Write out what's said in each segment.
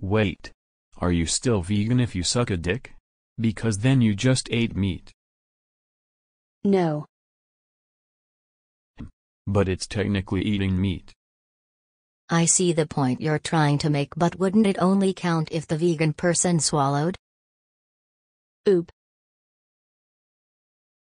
Wait. Are you still vegan if you suck a dick? Because then you just ate meat. No. But it's technically eating meat. I see the point you're trying to make, but wouldn't it only count if the vegan person swallowed? Oop.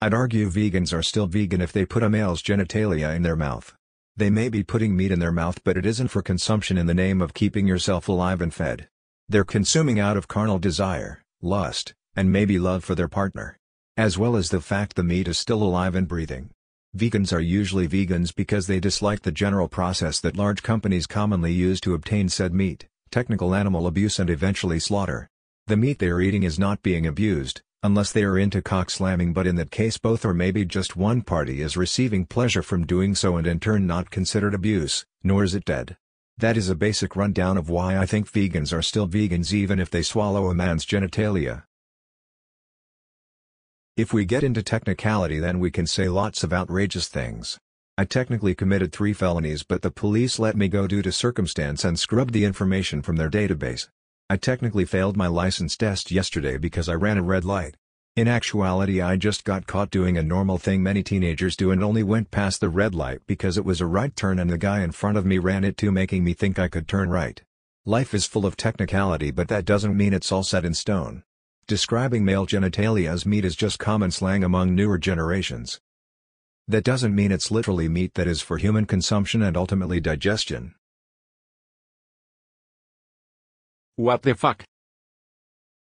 I'd argue vegans are still vegan if they put a male's genitalia in their mouth. They may be putting meat in their mouth but it isn't for consumption in the name of keeping yourself alive and fed. They're consuming out of carnal desire, lust, and maybe love for their partner. As well as the fact the meat is still alive and breathing. Vegans are usually vegans because they dislike the general process that large companies commonly use to obtain said meat, technical animal abuse and eventually slaughter. The meat they are eating is not being abused, unless they are into cock slamming but in that case both or maybe just one party is receiving pleasure from doing so and in turn not considered abuse, nor is it dead. That is a basic rundown of why I think vegans are still vegans even if they swallow a man's genitalia. If we get into technicality then we can say lots of outrageous things. I technically committed three felonies but the police let me go due to circumstance and scrubbed the information from their database. I technically failed my license test yesterday because I ran a red light. In actuality I just got caught doing a normal thing many teenagers do and only went past the red light because it was a right turn and the guy in front of me ran it too making me think I could turn right. Life is full of technicality but that doesn't mean it's all set in stone. Describing male genitalia as meat is just common slang among newer generations. That doesn't mean it's literally meat that is for human consumption and ultimately digestion. What the fuck?